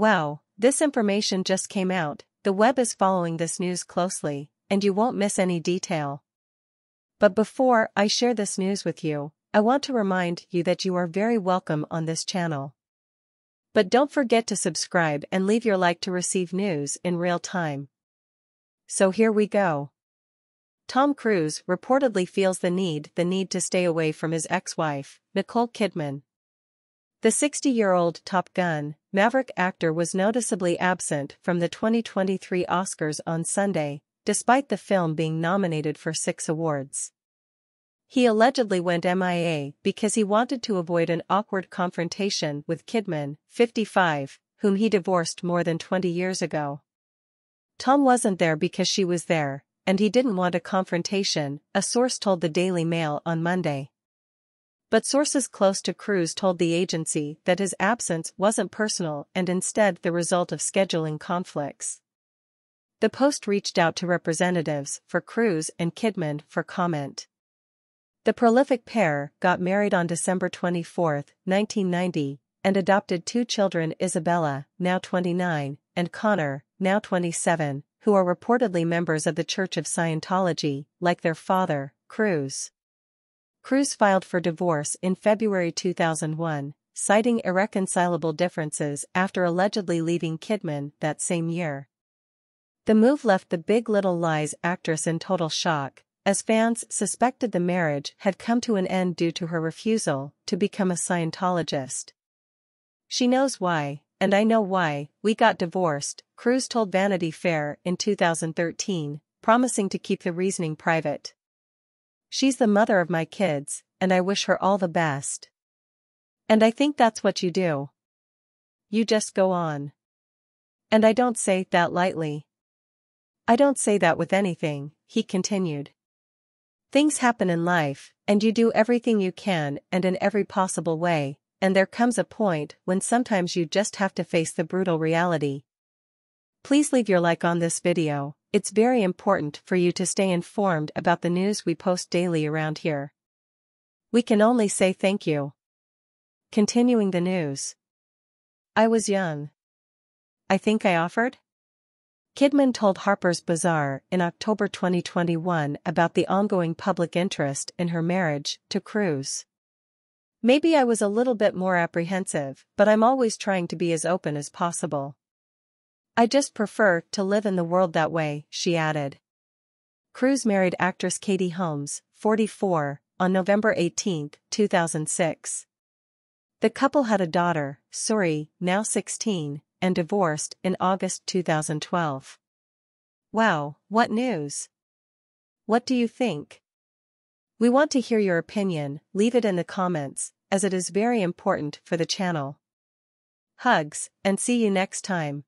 Wow, this information just came out, the web is following this news closely, and you won't miss any detail. But before I share this news with you, I want to remind you that you are very welcome on this channel. But don't forget to subscribe and leave your like to receive news in real time. So here we go. Tom Cruise reportedly feels the need the need to stay away from his ex-wife, Nicole Kidman. The 60-year-old Top Gun, Maverick actor was noticeably absent from the 2023 Oscars on Sunday, despite the film being nominated for six awards. He allegedly went MIA because he wanted to avoid an awkward confrontation with Kidman, 55, whom he divorced more than 20 years ago. Tom wasn't there because she was there, and he didn't want a confrontation, a source told the Daily Mail on Monday. But sources close to Cruise told the agency that his absence wasn't personal and instead the result of scheduling conflicts. The Post reached out to representatives for Cruise and Kidman for comment. The prolific pair got married on December 24, 1990, and adopted two children Isabella, now 29, and Connor, now 27, who are reportedly members of the Church of Scientology, like their father, Cruise. Cruise filed for divorce in February 2001, citing irreconcilable differences after allegedly leaving Kidman that same year. The move left the Big Little Lies actress in total shock, as fans suspected the marriage had come to an end due to her refusal to become a Scientologist. She knows why, and I know why, we got divorced, Cruise told Vanity Fair in 2013, promising to keep the reasoning private. She's the mother of my kids, and I wish her all the best. And I think that's what you do. You just go on. And I don't say that lightly. I don't say that with anything, he continued. Things happen in life, and you do everything you can and in every possible way, and there comes a point when sometimes you just have to face the brutal reality. Please leave your like on this video, it's very important for you to stay informed about the news we post daily around here. We can only say thank you. Continuing the news. I was young. I think I offered? Kidman told Harper's Bazaar in October 2021 about the ongoing public interest in her marriage to Cruise. Maybe I was a little bit more apprehensive, but I'm always trying to be as open as possible. I just prefer to live in the world that way, she added. Cruise married actress Katie Holmes, 44, on November 18, 2006. The couple had a daughter, Suri, now 16, and divorced in August 2012. Wow, what news! What do you think? We want to hear your opinion, leave it in the comments, as it is very important for the channel. Hugs, and see you next time.